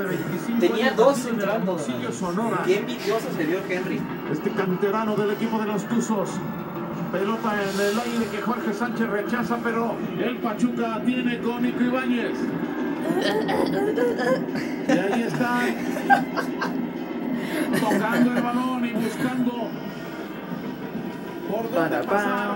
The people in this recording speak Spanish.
de 25 Tenía años, dos. Hermosillo, Sonora. Qué envidioso se vio Henry. Este canterano del equipo de los Tuzos. Pelota en el aire que Jorge Sánchez rechaza, pero el Pachuca tiene con Nico Ibáñez. Y ahí está. Tocando el balón y buscando por dónde Para, pasar